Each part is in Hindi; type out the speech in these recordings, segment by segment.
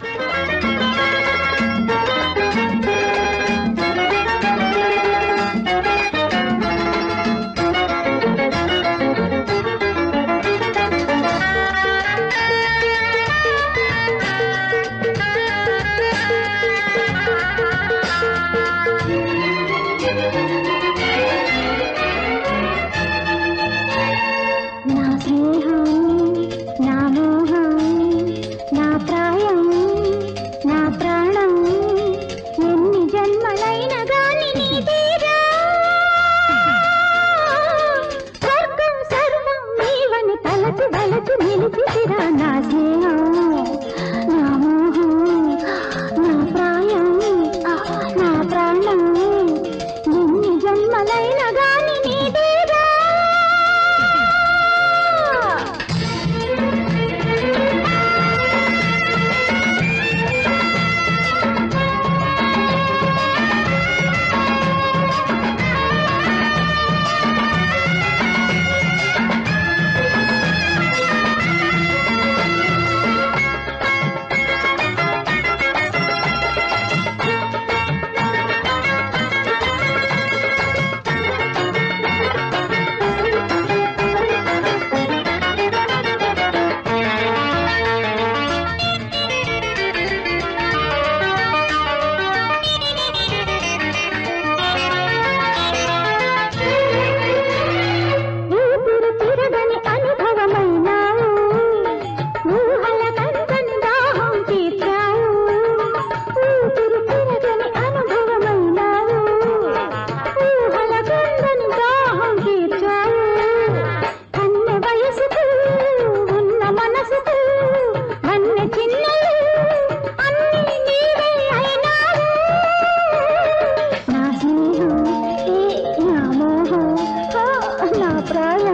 Bye.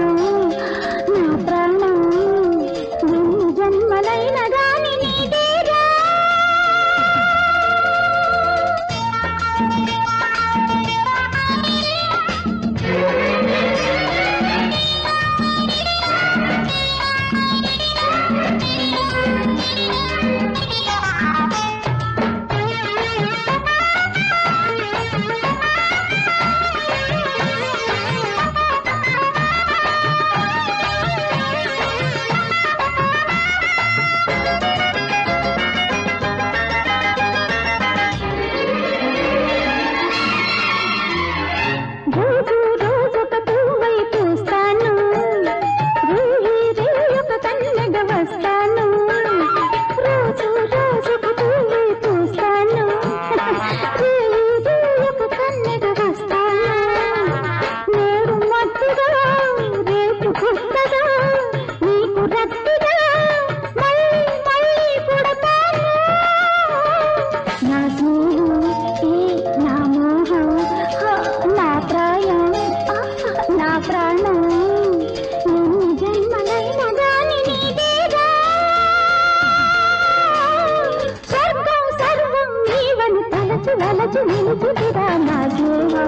嗯。लालच में जुरा ना देवा